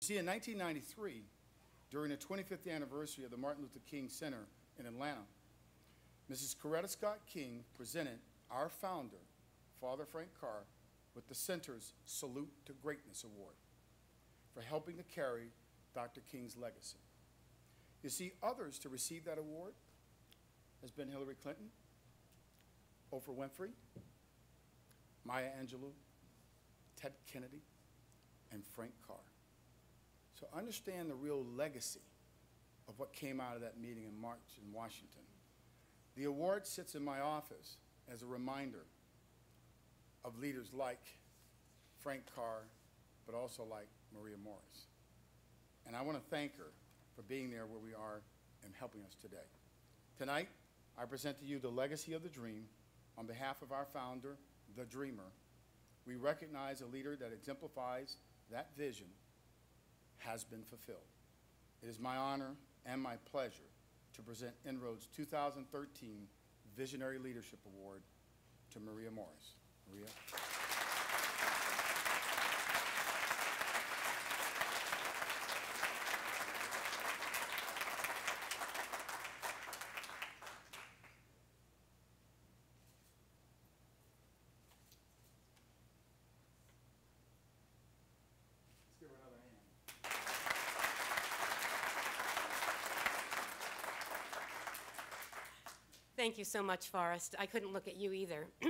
You see, in 1993, during the 25th anniversary of the Martin Luther King Center in Atlanta, Mrs. Coretta Scott King presented our founder, Father Frank Carr, with the center's Salute to Greatness Award for helping to carry Dr. King's legacy. You see, others to receive that award has been Hillary Clinton, Oprah Winfrey, Maya Angelou, Ted Kennedy, and Frank Carr. So understand the real legacy of what came out of that meeting in March in Washington. The award sits in my office as a reminder of leaders like Frank Carr, but also like Maria Morris. And I want to thank her for being there where we are and helping us today. Tonight, I present to you the legacy of the dream on behalf of our founder, the dreamer. We recognize a leader that exemplifies that vision has been fulfilled. It is my honor and my pleasure to present Inroads 2013 Visionary Leadership Award to Maria Morris. Maria. Let's give her another hand. Thank you so much, Forrest. I couldn't look at you either.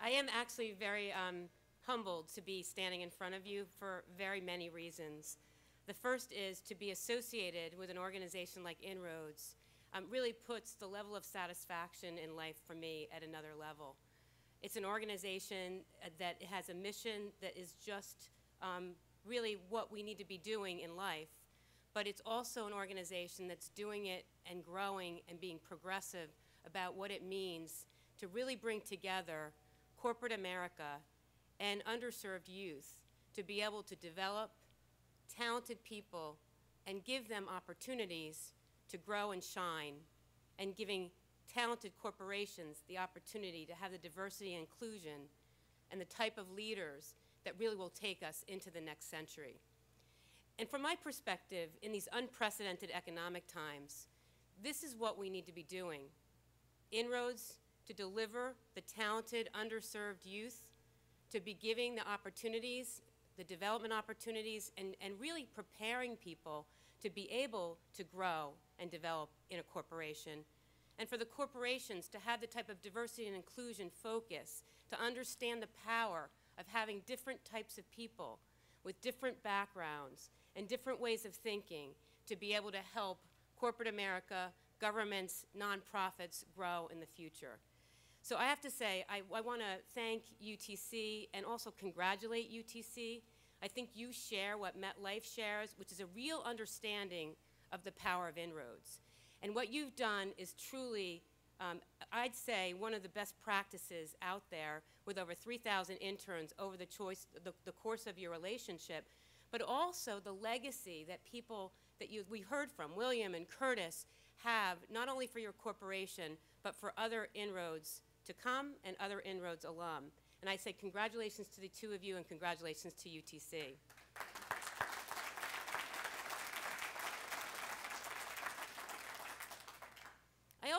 I am actually very um, humbled to be standing in front of you for very many reasons. The first is to be associated with an organization like Inroads um, really puts the level of satisfaction in life for me at another level. It's an organization uh, that has a mission that is just um, really what we need to be doing in life but it's also an organization that's doing it and growing and being progressive about what it means to really bring together corporate America and underserved youth to be able to develop talented people and give them opportunities to grow and shine and giving talented corporations the opportunity to have the diversity and inclusion and the type of leaders that really will take us into the next century. And from my perspective, in these unprecedented economic times, this is what we need to be doing. Inroads to deliver the talented, underserved youth, to be giving the opportunities, the development opportunities, and, and really preparing people to be able to grow and develop in a corporation. And for the corporations to have the type of diversity and inclusion focus, to understand the power of having different types of people with different backgrounds and different ways of thinking to be able to help corporate America, governments, nonprofits grow in the future. So I have to say, I, I want to thank UTC and also congratulate UTC. I think you share what MetLife shares, which is a real understanding of the power of Inroads. And what you've done is truly, um, I'd say, one of the best practices out there with over 3,000 interns over the, choice, the, the course of your relationship but also the legacy that people that you, we heard from, William and Curtis, have not only for your corporation, but for other Inroads to come and other inroads alum. And I say congratulations to the two of you and congratulations to UTC.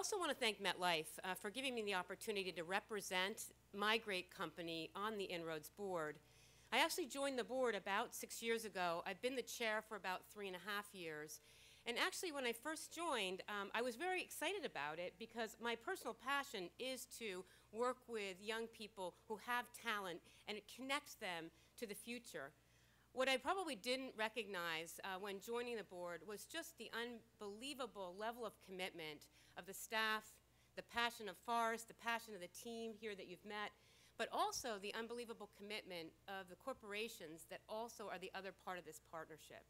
Also want to thank MetLife uh, for giving me the opportunity to represent my great company on the Inroads board. I actually joined the board about six years ago. I've been the chair for about three and a half years. And actually, when I first joined, um, I was very excited about it because my personal passion is to work with young people who have talent and connect them to the future. What I probably didn't recognize uh, when joining the board was just the unbelievable level of commitment of the staff, the passion of Forrest, the passion of the team here that you've met, but also the unbelievable commitment of the corporations that also are the other part of this partnership.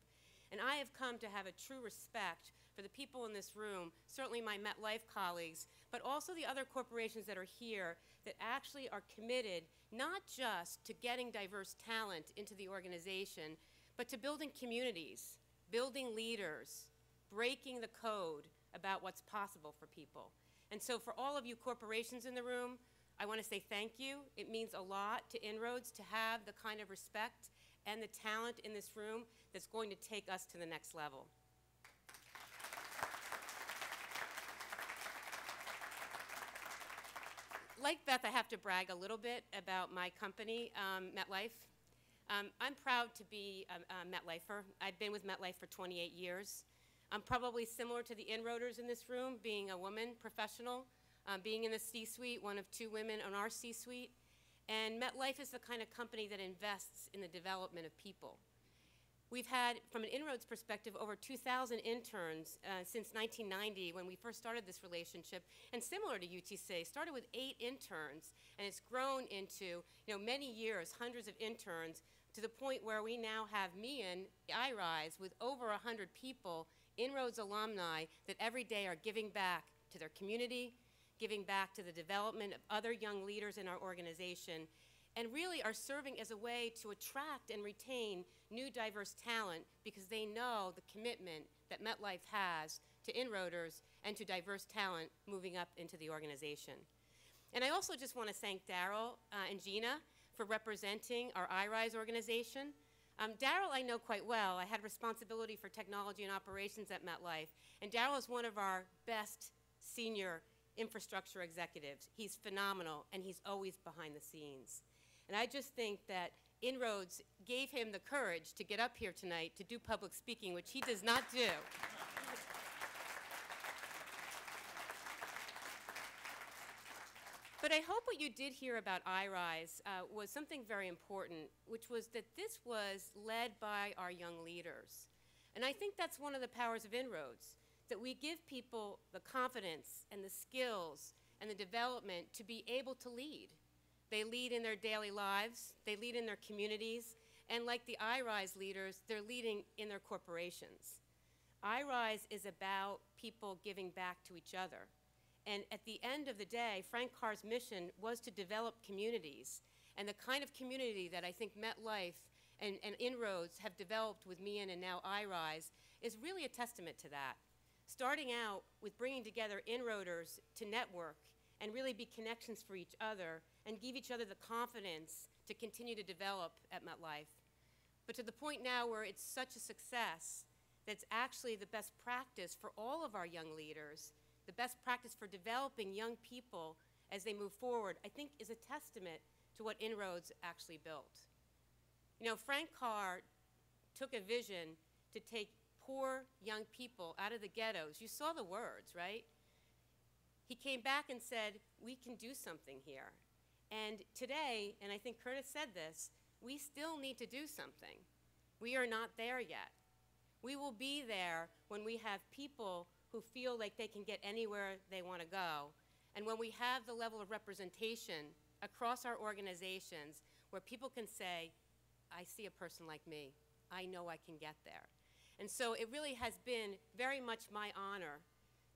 And I have come to have a true respect for the people in this room, certainly my MetLife colleagues, but also the other corporations that are here that actually are committed not just to getting diverse talent into the organization, but to building communities, building leaders, breaking the code about what's possible for people. And so for all of you corporations in the room, I want to say thank you. It means a lot to Inroads to have the kind of respect and the talent in this room that's going to take us to the next level. Like Beth, I have to brag a little bit about my company, um, MetLife. Um, I'm proud to be a, a MetLifer. I've been with MetLife for 28 years. I'm probably similar to the inroaders in this room, being a woman professional, um, being in the C-suite, one of two women on our C-suite. And MetLife is the kind of company that invests in the development of people. We've had, from an inroads perspective, over 2,000 interns uh, since 1990 when we first started this relationship. And similar to UTC, started with eight interns, and it's grown into you know, many years, hundreds of interns, to the point where we now have me and iRise with over 100 people, inroads alumni, that every day are giving back to their community, giving back to the development of other young leaders in our organization, and really are serving as a way to attract and retain new diverse talent because they know the commitment that MetLife has to inroaders and to diverse talent moving up into the organization. And I also just want to thank Daryl uh, and Gina for representing our iRise organization. Um, Daryl I know quite well. I had responsibility for technology and operations at MetLife, and Daryl is one of our best senior infrastructure executives. He's phenomenal, and he's always behind the scenes. And I just think that Inroads gave him the courage to get up here tonight to do public speaking, which he does not do. But I hope what you did hear about iRise uh, was something very important, which was that this was led by our young leaders. And I think that's one of the powers of Inroads, that we give people the confidence and the skills and the development to be able to lead. They lead in their daily lives, they lead in their communities, and like the iRise leaders, they're leading in their corporations. iRise is about people giving back to each other. And at the end of the day, Frank Carr's mission was to develop communities. And the kind of community that I think MetLife and, and Inroads have developed with me and now iRise is really a testament to that. Starting out with bringing together inroaders to network and really be connections for each other and give each other the confidence to continue to develop at MetLife. But to the point now where it's such a success that's actually the best practice for all of our young leaders the best practice for developing young people as they move forward, I think is a testament to what Inroads actually built. You know, Frank Carr took a vision to take poor young people out of the ghettos. You saw the words, right? He came back and said, we can do something here. And today, and I think Curtis said this, we still need to do something. We are not there yet. We will be there when we have people who feel like they can get anywhere they want to go. And when we have the level of representation across our organizations where people can say, I see a person like me, I know I can get there. And so it really has been very much my honor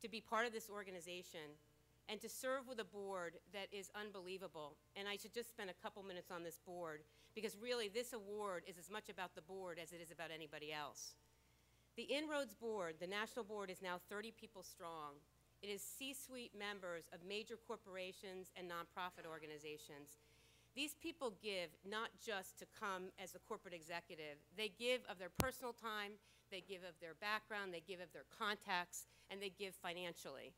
to be part of this organization and to serve with a board that is unbelievable. And I should just spend a couple minutes on this board because really this award is as much about the board as it is about anybody else. The Inroads Board, the national board, is now 30 people strong. It is C-suite members of major corporations and nonprofit organizations. These people give not just to come as a corporate executive. They give of their personal time, they give of their background, they give of their contacts, and they give financially.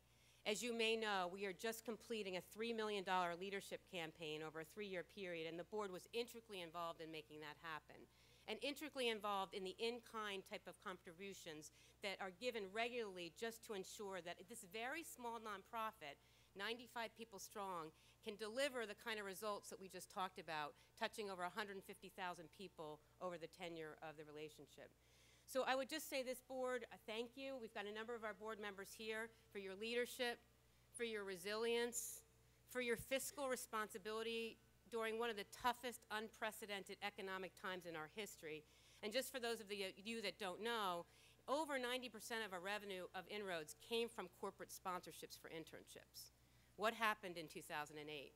As you may know, we are just completing a $3 million leadership campaign over a three-year period, and the board was intricately involved in making that happen and intricately involved in the in-kind type of contributions that are given regularly just to ensure that this very small nonprofit, 95 people strong, can deliver the kind of results that we just talked about, touching over 150,000 people over the tenure of the relationship. So I would just say this board, uh, thank you. We've got a number of our board members here for your leadership, for your resilience, for your fiscal responsibility during one of the toughest, unprecedented economic times in our history. And just for those of the, you that don't know, over 90% of our revenue of inroads came from corporate sponsorships for internships. What happened in 2008?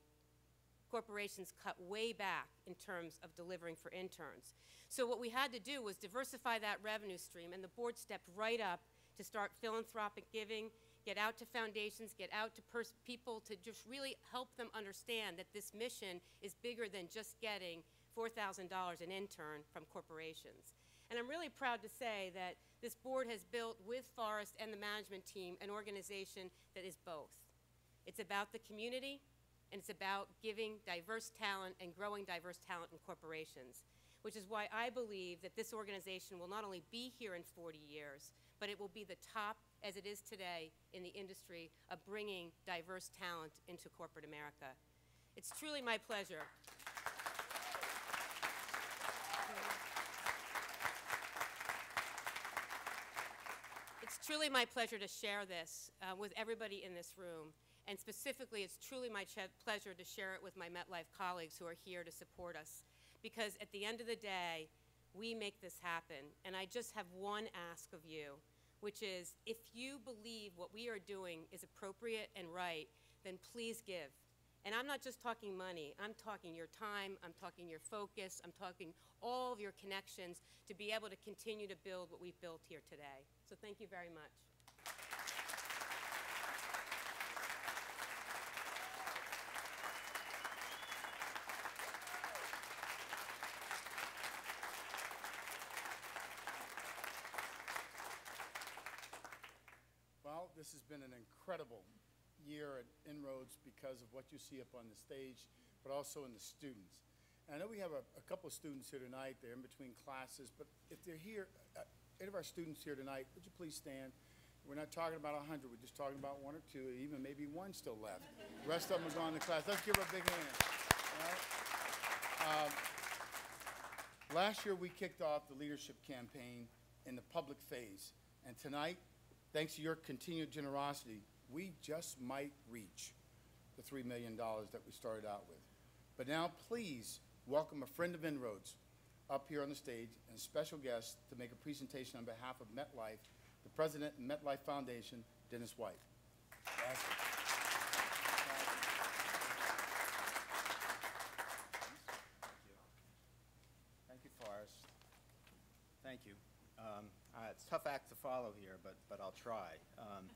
Corporations cut way back in terms of delivering for interns. So what we had to do was diversify that revenue stream, and the board stepped right up to start philanthropic giving get out to foundations, get out to people to just really help them understand that this mission is bigger than just getting $4,000 an intern from corporations. And I'm really proud to say that this board has built with Forrest and the management team an organization that is both. It's about the community, and it's about giving diverse talent and growing diverse talent in corporations, which is why I believe that this organization will not only be here in 40 years, but it will be the top, as it is today, in the industry of bringing diverse talent into corporate America. It's truly my pleasure. It's truly my pleasure to share this uh, with everybody in this room. And specifically, it's truly my pleasure to share it with my MetLife colleagues who are here to support us. Because at the end of the day, we make this happen. And I just have one ask of you, which is if you believe what we are doing is appropriate and right, then please give. And I'm not just talking money, I'm talking your time, I'm talking your focus, I'm talking all of your connections to be able to continue to build what we've built here today. So thank you very much. Well, this has been an incredible year at Inroads because of what you see up on the stage, but also in the students. And I know we have a, a couple of students here tonight. They're in between classes, but if they're here, uh, any of our students here tonight, would you please stand? We're not talking about 100, we're just talking about one or two, even maybe one still left. The rest of them are gone to class. Let's give her a big hand. Um, Last year, we kicked off the leadership campaign in the public phase. And tonight, thanks to your continued generosity, we just might reach the $3 million that we started out with. But now, please welcome a friend of Inroads up here on the stage and special guest to make a presentation on behalf of MetLife, the president of MetLife Foundation, Dennis White. Yes. Thank you, Forrest. Thank you. Um, uh, It's tough act to follow here, but, but I'll try. Um,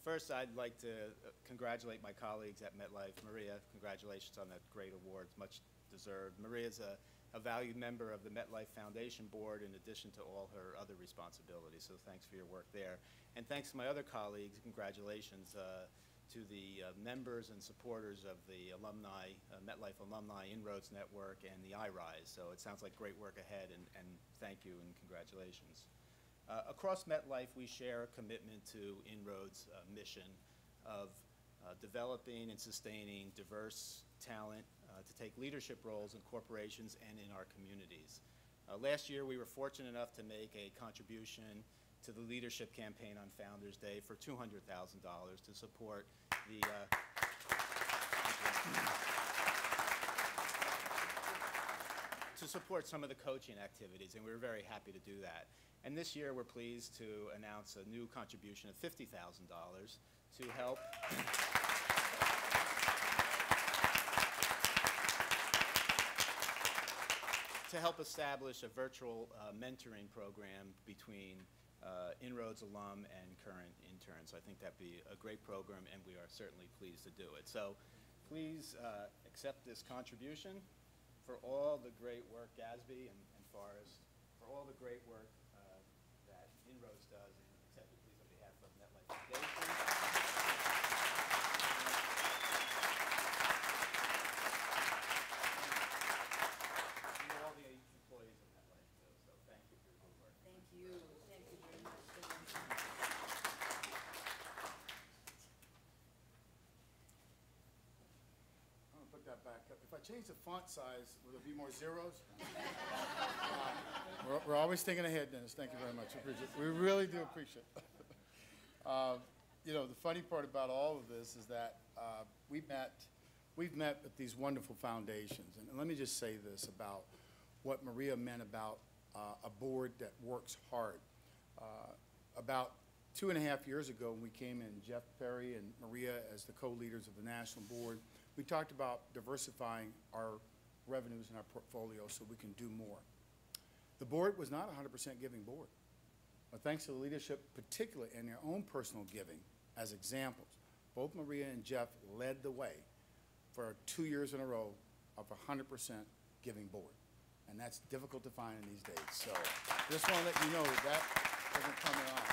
First, I'd like to uh, congratulate my colleagues at MetLife. Maria, congratulations on that great award, it's much deserved. Maria's a, a valued member of the MetLife Foundation Board in addition to all her other responsibilities, so thanks for your work there. And thanks to my other colleagues, congratulations uh, to the uh, members and supporters of the alumni, uh, MetLife Alumni Inroads Network and the iRise. So it sounds like great work ahead, and, and thank you and congratulations. Uh, across MetLife, we share a commitment to Inroads' uh, mission of uh, developing and sustaining diverse talent uh, to take leadership roles in corporations and in our communities. Uh, last year, we were fortunate enough to make a contribution to the leadership campaign on Founders Day for $200,000 to support the uh, to support some of the coaching activities, and we were very happy to do that. And this year, we're pleased to announce a new contribution of $50,000 to help to help establish a virtual uh, mentoring program between uh, Inroads alum and current interns. I think that'd be a great program, and we are certainly pleased to do it. So please uh, accept this contribution for all the great work, Gatsby and and Forrest, for all the great work uh, that Inroads does, and accept it please on behalf of MetLife Foundation. And all the employees of MetLife, too, so thank you for your good work. Thank you, thank you very much. Dennis. I'm gonna put that back up. If I change the font size, will there be more zeros? Uh, We're, we're always thinking ahead, Dennis. Thank you very much. It. We really do appreciate it. Uh, You know, the funny part about all of this is that uh, we met, we've met with these wonderful foundations. And let me just say this about what Maria meant about uh, a board that works hard. Uh, About two and a half years ago, when we came in, Jeff Perry and Maria as the co-leaders of the national board, we talked about diversifying our revenues and our portfolio so we can do more. The board was not hundred percent giving board. But thanks to the leadership, particularly in their own personal giving, as examples, both Maria and Jeff led the way for two years in a row of hundred percent giving board. and that's difficult to find in these days. So just want to let you know that that doesn't come along.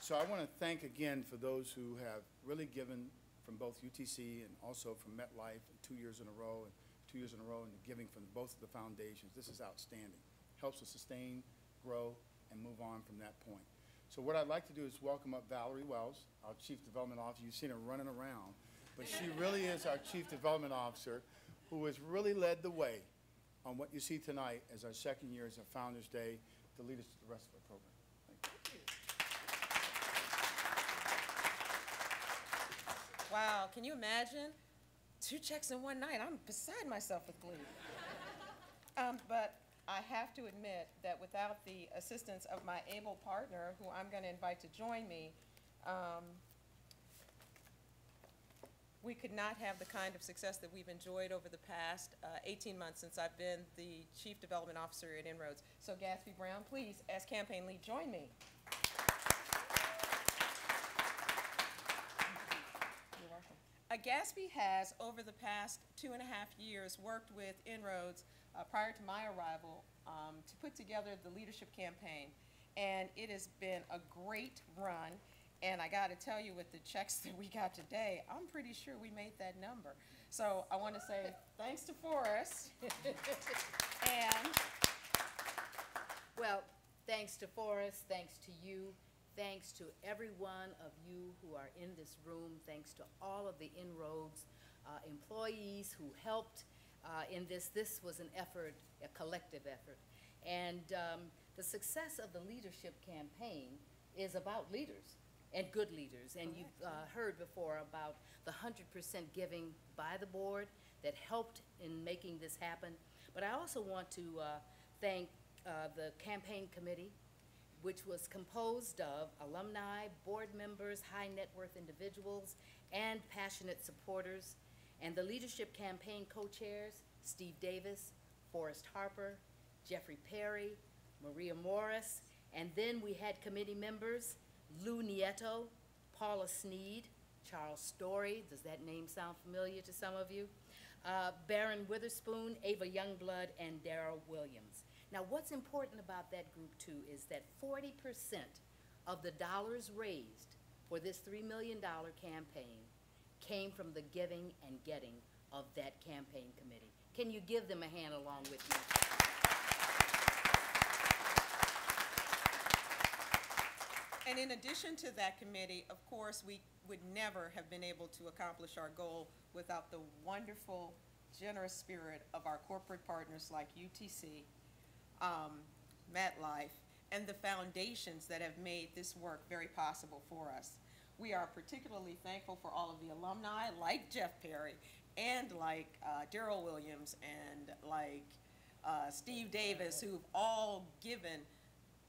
So I want to thank again for those who have really given from both UTC and also from MetLife, two years in a row, and two years in a row, and the giving from both of the foundations. This is outstanding. Helps us sustain, grow, and move on from that point. So what I'd like to do is welcome up Valerie Wells, our Chief Development Officer. You've seen her running around, but she really is our Chief Development Officer, who has really led the way on what you see tonight as our second year as a Founder's Day to lead us to the rest of our program. Thank you. Wow, can you imagine? Two checks in one night. I'm beside myself with glee. Um, but I have to admit that without the assistance of my able partner, who I'm going to invite to join me, um, we could not have the kind of success that we've enjoyed over the past uh, 18 months since I've been the Chief Development Officer at Inroads. So Gatsby Brown, please, as campaign lead, join me. You're welcome. Uh, Gatsby has, over the past two and a half years, worked with Inroads uh, prior to my arrival um, to put together the leadership campaign. And it has been a great run. And I got to tell you, with the checks that we got today, I'm pretty sure we made that number. So I want to say thanks to Forrest. and Well, thanks to Forrest, thanks to you, thanks to every one of you who are in this room, thanks to all of the Inroads uh, employees who helped uh, in this. This was an effort, a collective effort. And um, the success of the leadership campaign is about leaders and good leaders. And you've uh, heard before about the 100% giving by the board that helped in making this happen. But I also want to uh, thank uh, the campaign committee, which was composed of alumni, board members, high net worth individuals, and passionate supporters, and the leadership campaign co-chairs, Steve Davis, Forrest Harper, Jeffrey Perry, Maria Morris, and then we had committee members, Lou Nieto, Paula Sneed, Charles Story, does that name sound familiar to some of you? Uh, Baron Witherspoon, Ava Youngblood, and Daryl Williams. Now, what's important about that group too is that 40% of the dollars raised for this $3 million campaign came from the giving and getting of that campaign committee. Can you give them a hand along with me? And in addition to that committee, of course, we would never have been able to accomplish our goal without the wonderful, generous spirit of our corporate partners like UTC, um, MetLife, and the foundations that have made this work very possible for us. We are particularly thankful for all of the alumni, like Jeff Perry, and like uh, Daryl Williams, and like uh, Steve Davis, who've all given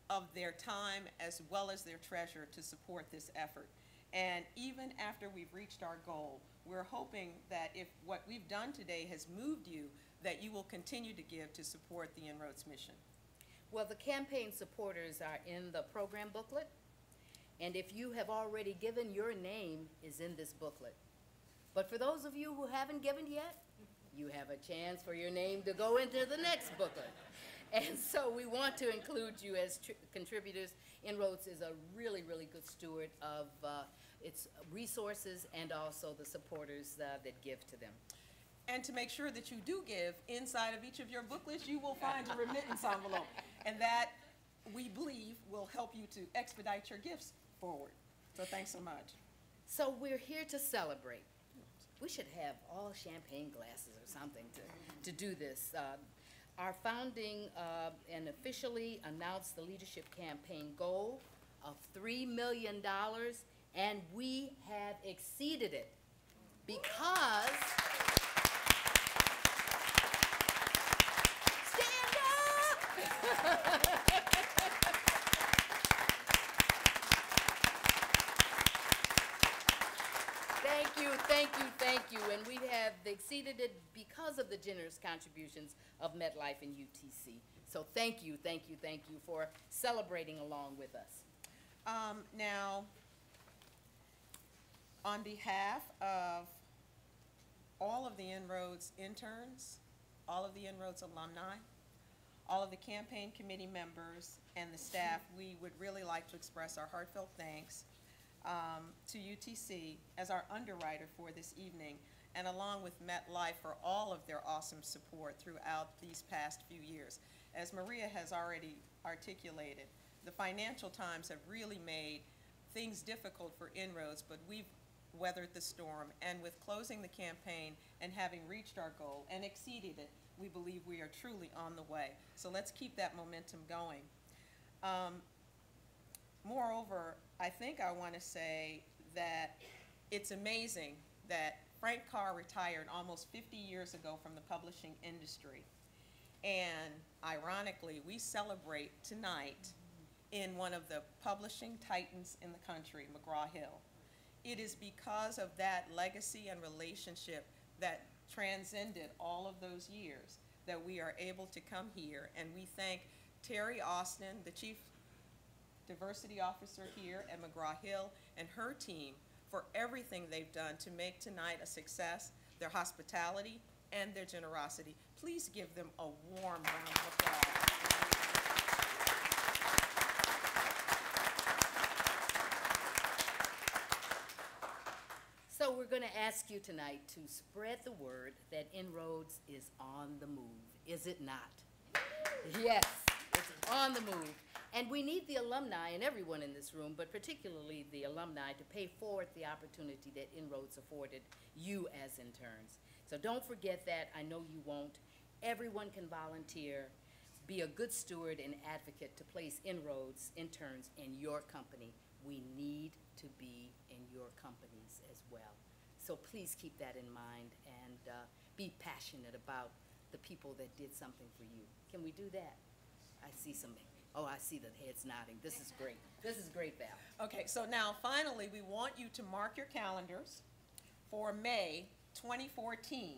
of their time as well as their treasure to support this effort. And even after we've reached our goal, we're hoping that if what we've done today has moved you, that you will continue to give to support the Inroads mission. Well, the campaign supporters are in the program booklet, and if you have already given, your name is in this booklet. But for those of you who haven't given yet, you have a chance for your name to go into the next booklet. And so we want to include you as tr- contributors. Inroads is a really, really good steward of uh, its resources and also the supporters uh, that give to them. And to make sure that you do give, inside of each of your booklets, you will find a remittance envelope. And that, we believe, will help you to expedite your gifts forward. So thanks so much. So we're here to celebrate. We should have all champagne glasses or something to, to do this. Uh, Our founding uh, and officially announced the leadership campaign goal of $3 million, and we have exceeded it because. Stand up! Thank you, thank you, thank you. And we have exceeded it because of the generous contributions of MetLife and UTC. So thank you, thank you, thank you for celebrating along with us. Um, now, on behalf of all of the Inroads interns, all of the Inroads alumni, all of the campaign committee members and the staff, we would really like to express our heartfelt thanks um, to UTC as our underwriter for this evening, and along with MetLife for all of their awesome support throughout these past few years. As Maria has already articulated, the financial times have really made things difficult for inroads, but we've weathered the storm. And with closing the campaign and having reached our goal and exceeded it, we believe we are truly on the way. So let's keep that momentum going. Um, Moreover, I think I want to say that it's amazing that Frank Carr retired almost 50 years ago from the publishing industry. And ironically, we celebrate tonight in one of the publishing titans in the country, McGraw-Hill. It is because of that legacy and relationship that transcended all of those years that we are able to come here. And we thank Terry Austin, the Chief Diversity Officer here at McGraw-Hill, and her team for everything they've done to make tonight a success, their hospitality and their generosity. Please give them a warm round of applause. So we're going to ask you tonight to spread the word that Inroads is on the move, is it not? Yes, it's on the move. And we need the alumni and everyone in this room, but particularly the alumni, to pay forward the opportunity that Inroads afforded you as interns. So don't forget that. I know you won't. Everyone can volunteer. Be a good steward and advocate to place Inroads interns in your company. We need to be in your companies as well. So please keep that in mind and uh, be passionate about the people that did something for you. Can we do that? I see some, oh, I see the heads nodding. This is great. This is great, Val. Okay, so now finally, we want you to mark your calendars for May 2014,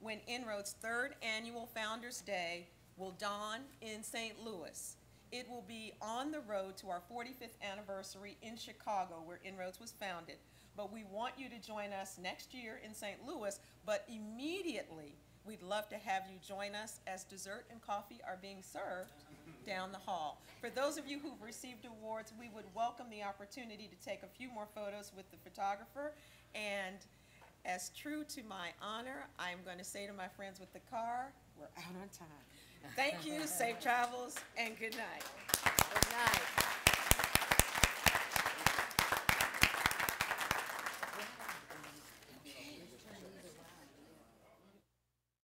when Inroad's third annual Founders Day will dawn in St. Louis. It will be on the road to our 45th anniversary in Chicago, where Inroads was founded. But we want you to join us next year in St. Louis, but immediately, we'd love to have you join us as dessert and coffee are being served down the hall. For those of you who've received awards, we would welcome the opportunity to take a few more photos with the photographer. And as true to my honor, I'm going to say to my friends with the car, we're out on time. Thank you, safe travels, and good night. Good night.